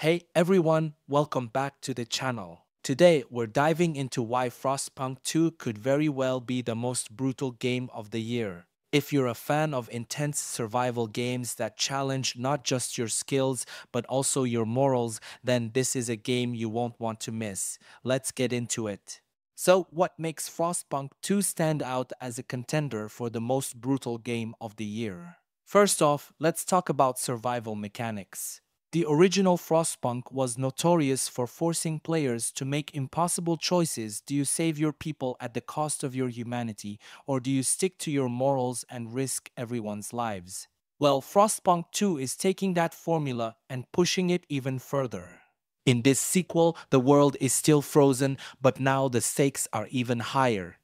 Hey everyone, welcome back to the channel. Today, we're diving into why Frostpunk 2 could very well be the most brutal game of the year. If you're a fan of intense survival games that challenge not just your skills but also your morals, then this is a game you won't want to miss. Let's get into it. So, what makes Frostpunk 2 stand out as a contender for the most brutal game of the year? First off, let's talk about survival mechanics. The original Frostpunk was notorious for forcing players to make impossible choices. Do you save your people at the cost of your humanity, or do you stick to your morals and risk everyone's lives? Well, Frostpunk 2 is taking that formula and pushing it even further. In this sequel, the world is still frozen, but now the stakes are even higher.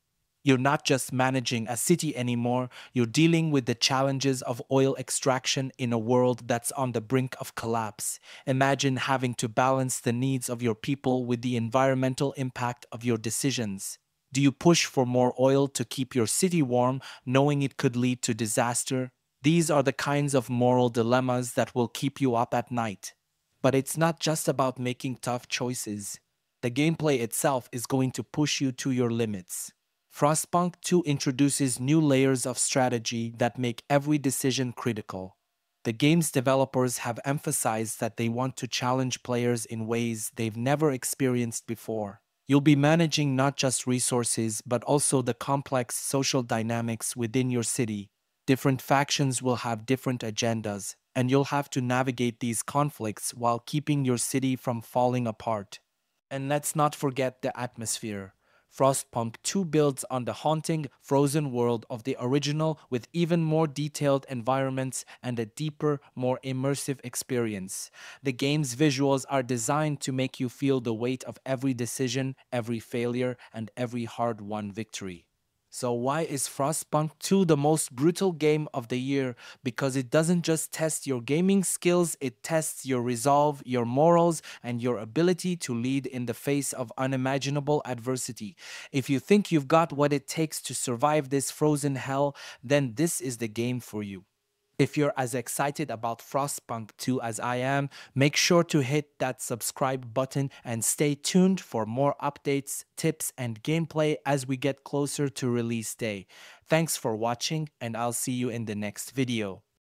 You're not just managing a city anymore, you're dealing with the challenges of oil extraction in a world that's on the brink of collapse. Imagine having to balance the needs of your people with the environmental impact of your decisions. Do you push for more oil to keep your city warm, knowing it could lead to disaster? These are the kinds of moral dilemmas that will keep you up at night. But it's not just about making tough choices. The gameplay itself is going to push you to your limits. Frostpunk 2 introduces new layers of strategy that make every decision critical. The game's developers have emphasized that they want to challenge players in ways they've never experienced before. You'll be managing not just resources, but also the complex social dynamics within your city. Different factions will have different agendas, and you'll have to navigate these conflicts while keeping your city from falling apart. And let's not forget the atmosphere. Frostpunk 2 builds on the haunting, frozen world of the original with even more detailed environments and a deeper, more immersive experience. The game's visuals are designed to make you feel the weight of every decision, every failure, and every hard won victory. So why is Frostpunk 2 the most brutal game of the year? Because it doesn't just test your gaming skills, it tests your resolve, your morals, and your ability to lead in the face of unimaginable adversity. If you think you've got what it takes to survive this frozen hell, then this is the game for you. If you're as excited about Frostpunk 2 as I am, make sure to hit that subscribe button and stay tuned for more updates, tips, and gameplay as we get closer to release day. Thanks for watching, and I'll see you in the next video.